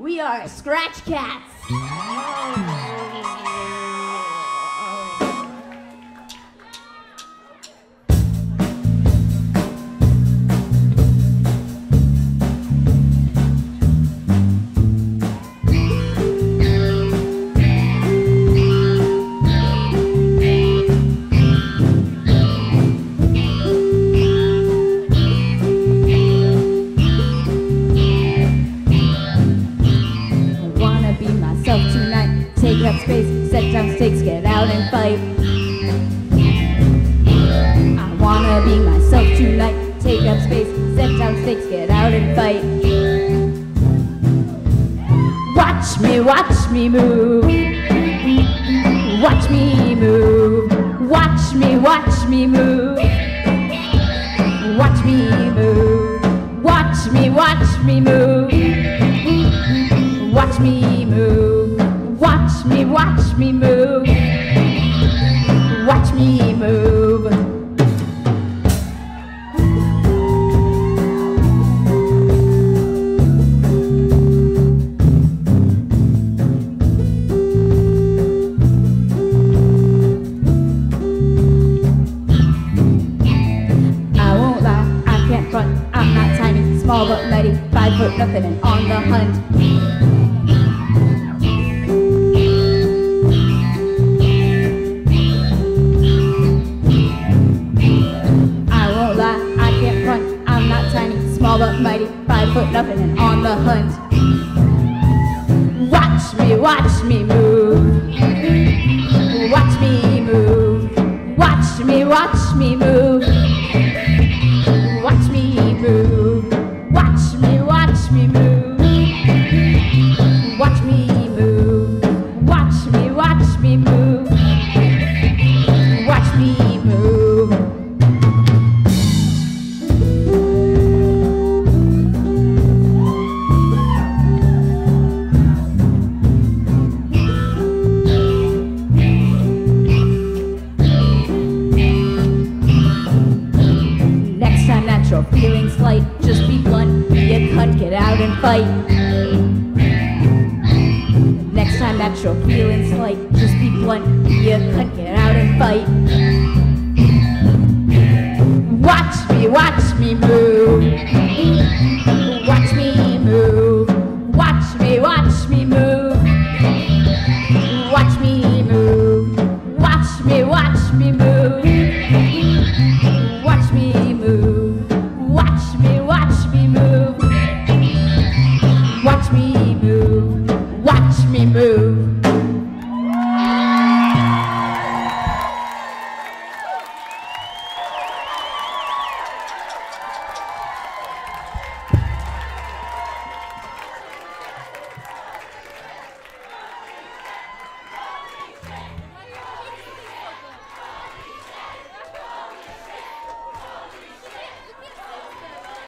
We are Scratch Catz. Mm. Up space, set down stakes, get out and fight. I wanna be myself tonight. Take up space, set down stakes, get out and fight. Watch me, watch me move. Watch me move. Watch me, watch me move. Watch me move. Watch me, watch me move. Watch me move. Watch me, move. Watch me move. I won't lie, I can't front. I'm not tiny, small but mighty, five foot nothing and on the hunt. Foot nothing and on the hunt. Watch me, watch me move. Watch me move. Watch me, watch me move. Feelings slight, just be blunt, be a cunt, get out and fight. Next time natural feelings slight, just be blunt, be a cunt, get out and fight. Watch me, watch me move. Watch